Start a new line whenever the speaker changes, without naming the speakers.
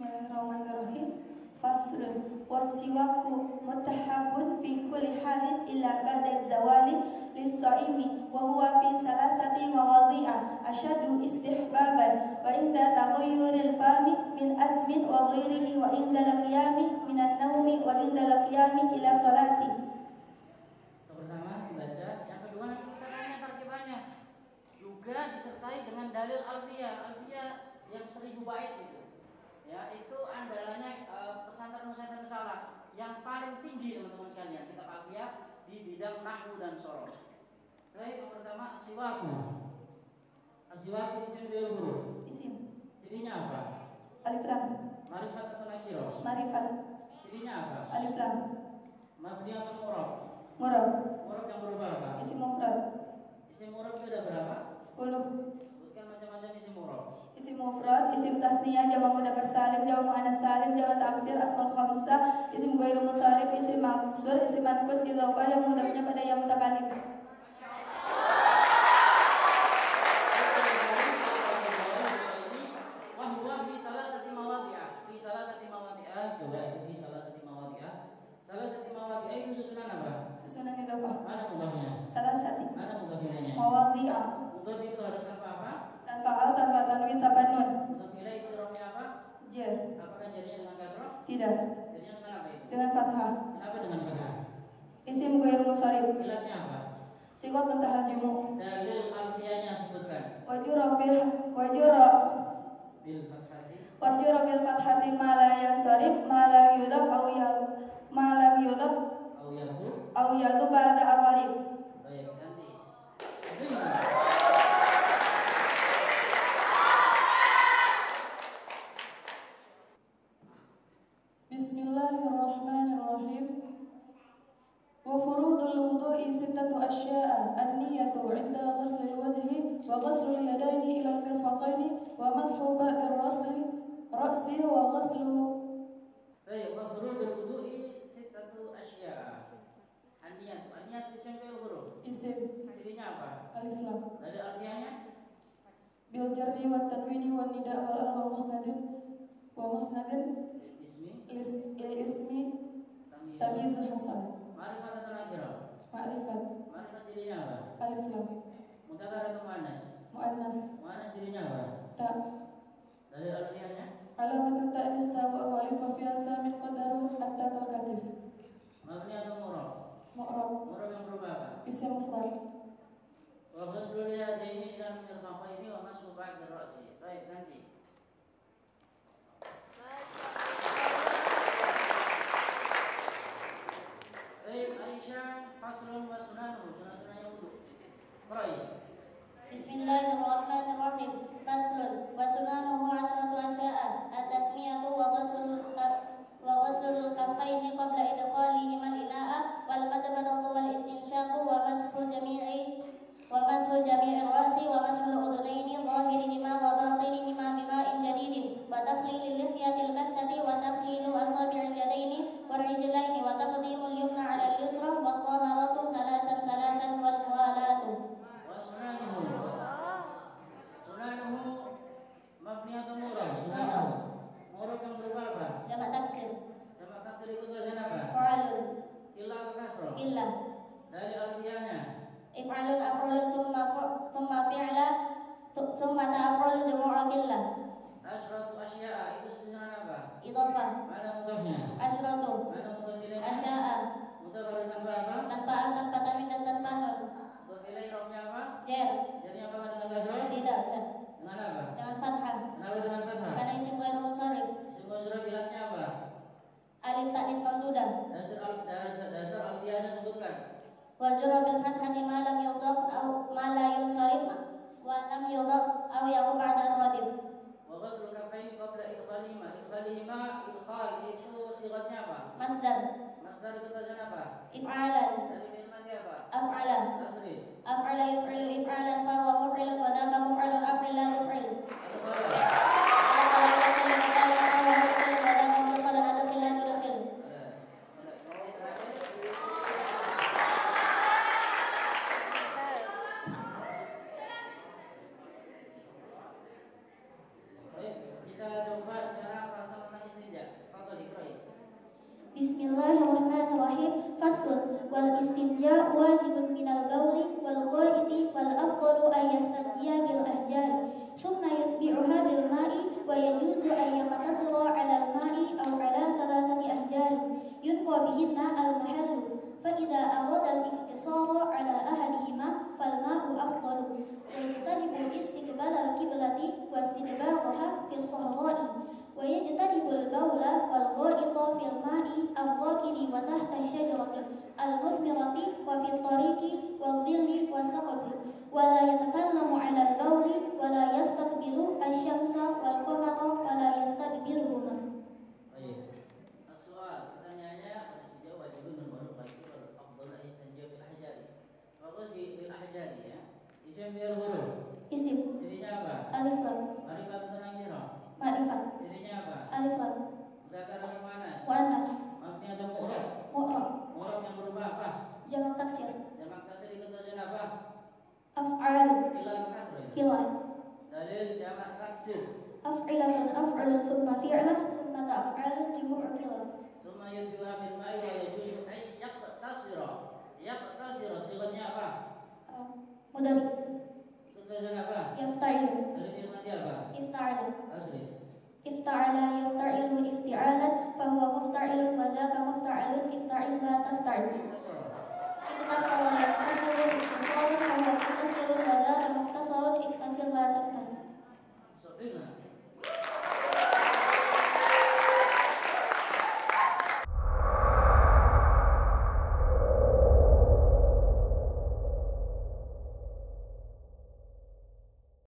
Bismillahirrahmanirrahim. Faslun wasiwaku mutahabun fi kulli halin illa ba'da zawali lis-shaimi wa huwa fi salasati mawadhi'a ashaddu istihbaban wa inda taghayyuril fami min azmin wa ghairihi wa inda al-qiyami min an-nawmi wa inda al-qiyami ila salati.
Pertama membaca, yang kedua nanti kita tanya tarkibannya. Juga disertai dengan dalil yang seribu bait itu. Ya, itu andalannya eh, pesantren-pesantren salah yang paling tinggi teman-teman sekalian kitab alfiyah di bidang nahwu dan sorof. Baik, yang pertama siwaku. Asiwaku isim fi'il huruf.
Isim.
Cirinya apa?
Alif lam.
Marifat atau nakiro?
Marifat.
Cirinya apa?
Alif lam.
Mabni atau murab?
Murab.
Murab yang berubah apa?
Isim mufrad.
Isim murab itu ada berapa?
10.
Sebutkan macam-macam isim murab.
Isim mufrad, isim tasniyah, jamak mudzakkar salim, jamak muannas salim, jamak taksir, asmaul khamsah, isim ghairu munsharif, isim maksur, isim manqus, idhofah yang mudhafnya pada yang mutakallim. Tidak.
Dengan apa itu?
Dengan fathah.
Kenapa dengan fathah?
Isim ghairu munsharif.
Ilatnya apa?
Siqat muntahal jumu.
Dalil alfiyahnya sebutkan
Wajura fil wajura
Bil fathati
wajura bil fathati ma la yansharif ma la yudhaf aw ya ma lam yudhaf
Au yaku
aw yadu ba'da amarif.
Baik, nanti
Bismillahirrahmanirrahim. Al-mirfaqaini wa mashu ba'dir ra'si ra'si wa ghuslu
Baik, mafrudul wudu'i sittatu asya. Aniyat, aniyat isim fi'il huruf.
isim.
Cirinya apa?
alif lam.
Dari artinya
bil jarri wa tanwini wa nida' wal al wa musnadin. Wa musnadin.
Ismi.
Ismi.
Tamyiz.
tamyizu hasan والجر بالفتح ما لم يضاف أو ما لا ينصرف
ولم يضاف أو
يقوم
بعد المضيف وغسل كفين
قبل إدخالهما
إدخالهما إدخال إدخال صيغة نعمة مصدر. مصدر تتجنبه إفعالا. أفعل أفعل يفعل Ar-Rahim faslun
wal istinja wajibun minal gauli wal qaidi wal afdalu
an yastanjiya
bil ahjar. Thumma
yutbi'uha bil
ma'i
wa yajuzu an yaqtasira
'ala al
ma'i aw 'ala
thalathati ahjar. Yunqa
bihinna al
mahallu fa idza arada al iqtisara 'ala ahadihima fal ma'u afdalu. Wa yajtanibu istiqbal al qiblati
wa
istidbaraha fi as-sahra'i wa yajtanibu al bawla wal ghaita fil
ma'i Soal pertanyaannya sejauh wajib menurut pasti afdal istanjab bil ahjari. Bagus di bil ahjari ya. Isim biar huruf.
Isim
أفعل ثم
فعله ثم
تفعل جموع كلا
ثم
يدفع بالماء ويجوز
أن
يقتصر يقتصر sifatnya apa? Mudari. Ikut apa? Yafta'ilu. Dari firman dia apa? Ifta'ala. Asli. Ifta'ala
yafta'ilu
ifti'alan fahuwa.